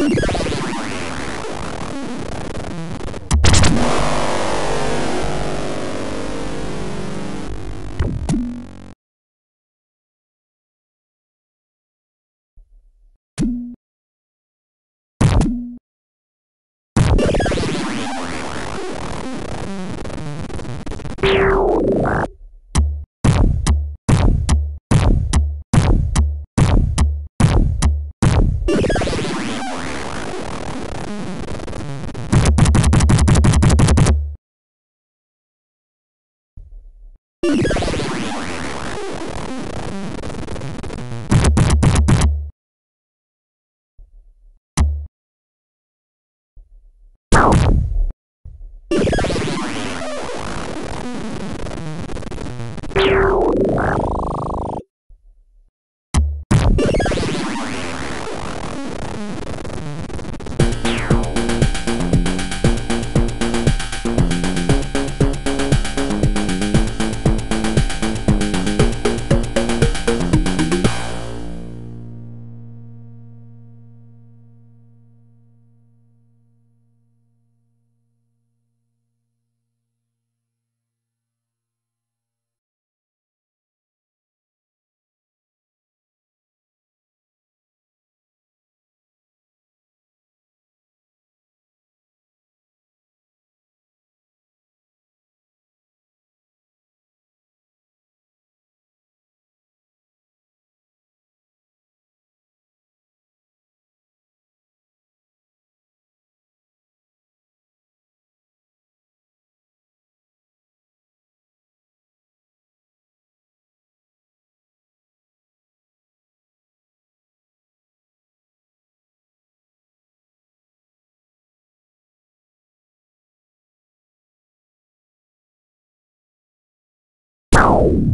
Yeah. you Ow.